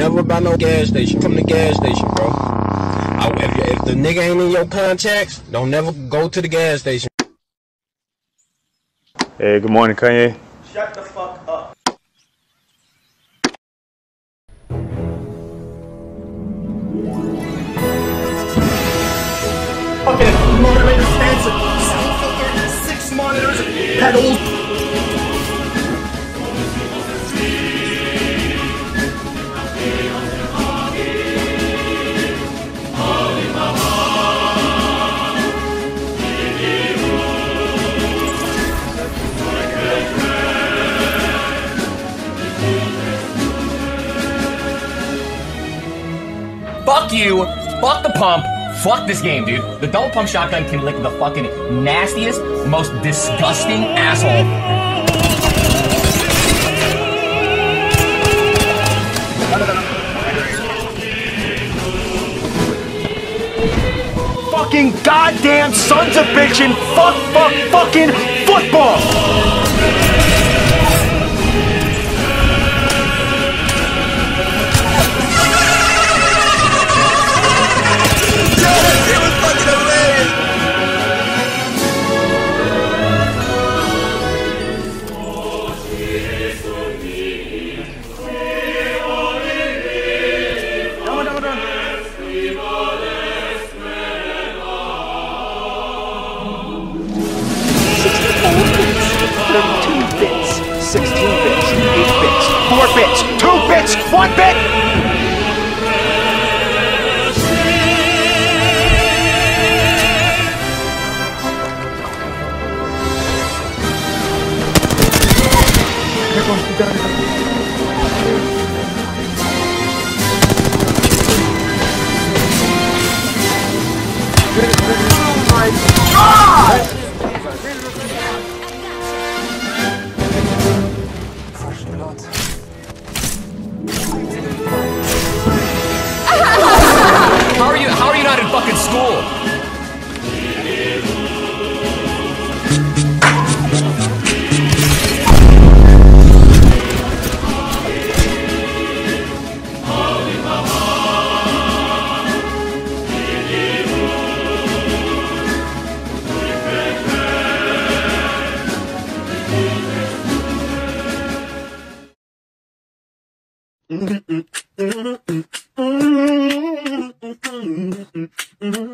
never buy no gas station from the gas station, bro. I, if, if the nigga ain't in your contacts, don't never go to the gas station. Hey, good morning, Kanye. Shut the fuck up. Fuck you. Fuck the pump. Fuck this game, dude. The double pump shotgun can lick the fucking nastiest, most disgusting asshole. Fucking goddamn sons of bitchin' fuck fuck fucking football. Bits, sixteen bits, eight bits, four bits, two bits, one bit. How Mm-hmm. mm-hmm. mm-hmm. mm-hmm.